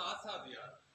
साथ साथ यार